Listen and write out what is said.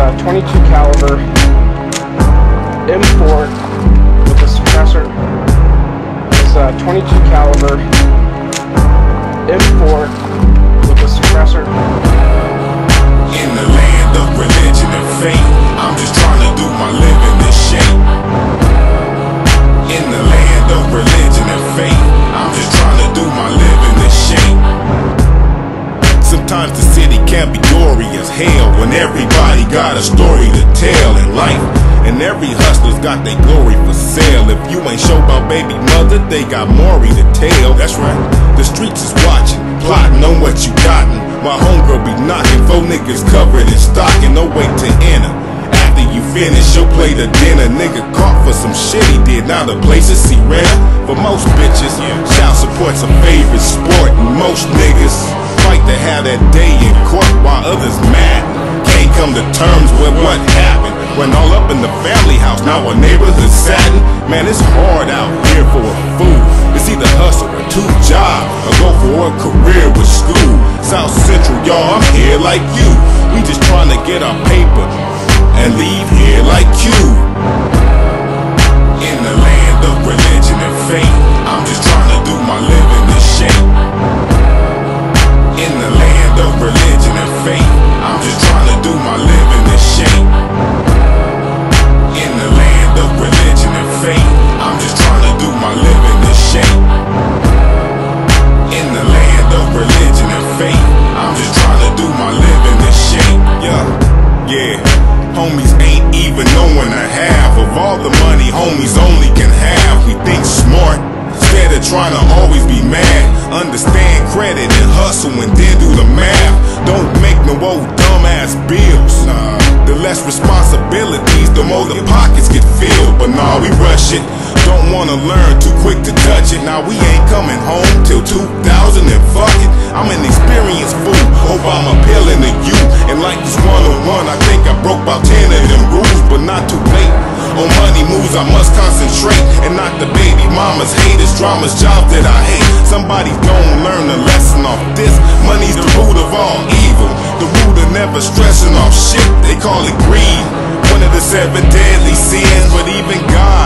a 22 caliber M4 with a suppressor. It's a 22 caliber M4 with a suppressor. In the land of religion and faith, I'm just trying to do my living this shape. In the land of religion and faith, I'm just trying to do my living this shape. Sometimes the city can be gory as hell when everybody got a story to tell in life. And every hustler's got their glory for sale. If you ain't show about baby mother, they got Maury to tell. That's right. The streets is watching, plotting on what you gotten. My homegirl be knocking, four niggas covered in stocking, no way to enter. After you finish your plate of dinner, nigga caught for some shit he did. Now the place is see rare for most bitches. Child support's a favorite sport, and most niggas fight to have that day in court while others mad. Come to terms with what happened. When all up in the family house, now our neighbors is saddened. Man, it's hard out here for a fool. It's either hustle or two job, or go for a career with school. South Central, y'all, I'm here like you. We just trying to get our paper and leave here like you. Yeah. Homies ain't even knowing a half of all the money homies only can have. We think smart instead of trying to always be mad. Understand credit and hustle and then do the math. Don't make no old dumbass bills. Nah, the less responsibilities, the more the pockets get filled. But nah, we rush it. Don't wanna learn, too quick to touch it. Now we ain't coming home till 2000 broke about 10 of them rules, but not too late. On money moves, I must concentrate and not the baby mamas, haters, dramas, jobs that I hate. Somebody's gonna learn a lesson off this. Money's the root of all evil, the root of never stressing off shit. They call it greed. One of the seven deadly sins, but even God